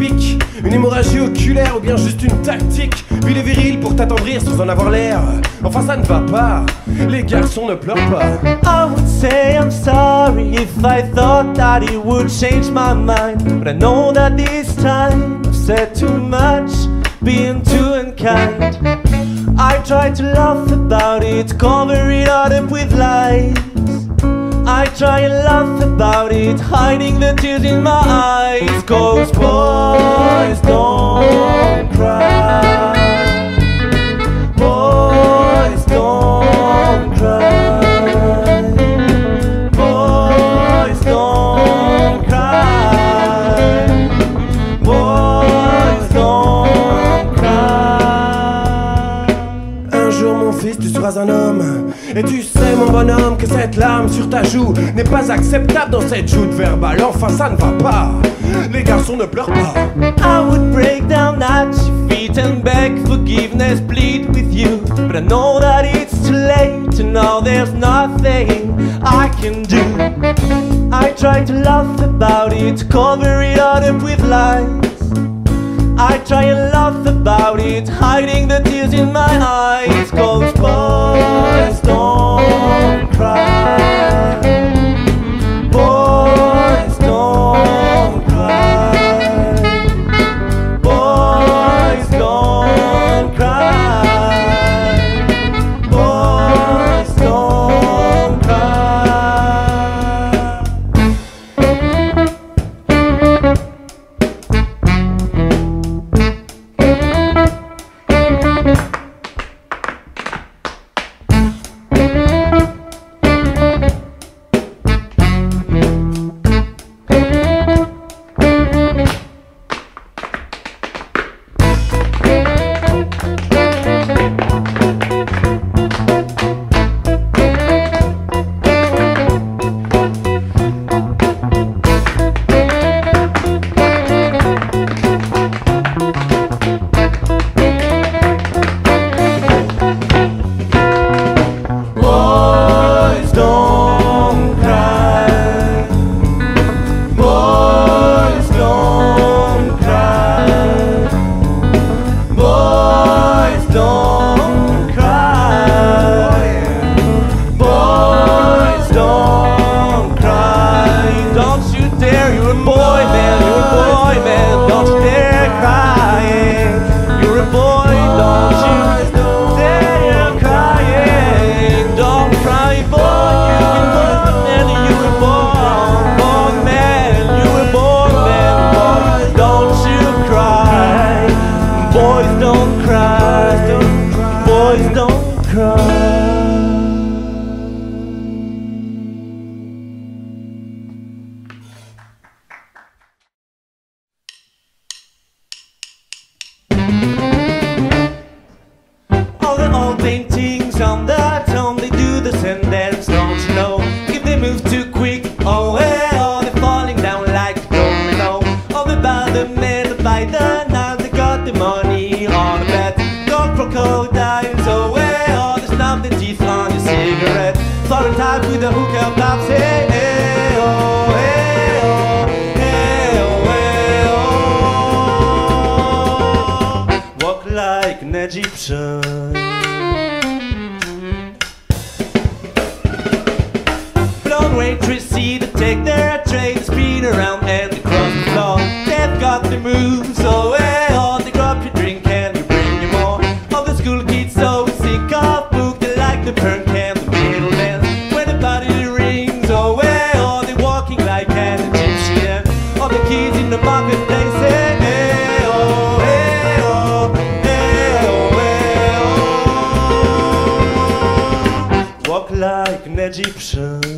une hémorragie oculaire ou bien juste une tactique. Ville viril pour t'attendrir sans en avoir l'air. Enfin, ça ne va pas. Les garçons ne pleurent pas. I would say I'm sorry if I thought that it would change my mind. But I know that this time I've said too much, being too unkind. I try to laugh about it, cover it all up with lies. Try and laugh about it, hiding the tears in my eyes. Cause boys don't cry. Mon fils, tu seras un homme. Et tu sais, mon bonhomme, que cette larme sur ta joue n'est pas acceptable dans cette joute verbale. Enfin, ça ne va pas. Les garçons ne pleurent pas. I would break down at your feet and beg forgiveness, plead with you. But I know that it's too late, and now there's nothing I can do. I try to laugh about it, cover it all up with lies. I try and laugh about it, hiding the tears in my eyes. Cause boys don't cry. Cry. Boys don't cry. All the old paintings on the like an Egyptian. To take their they speed around and they cross the floor. They've got the moves, so well, they grab your drink and you bring you more. All the school kids like an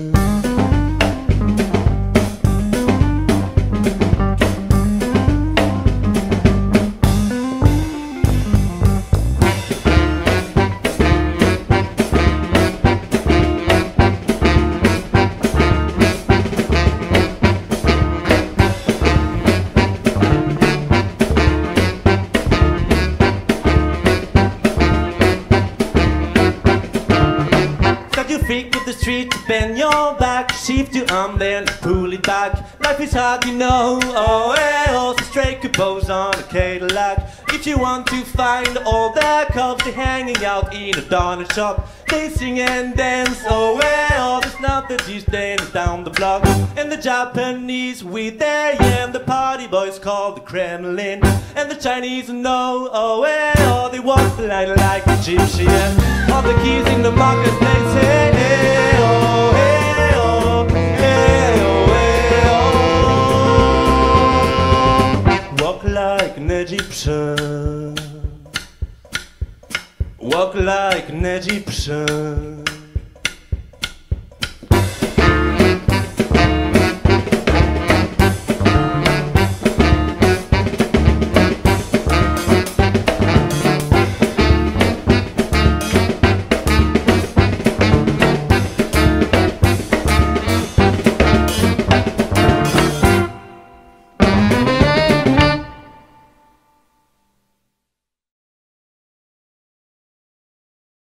Egyptian. Freak with the street, bend your back, shift your arm, then pull it back. Life is hard, you know. Oh, hey, oh, so straight goes on a Cadillac. If you want to find all the cops they're hanging out in a donut shop, they sing and dance. Oh, well, there's nothing these days down the block. And the Japanese with their yam, the party boys called the Kremlin. And the Chinese know, oh, well, they walk the line like. And all the keys in the marketplace, hey, hey, Walk like an Egyptian. Walk like an Egyptian.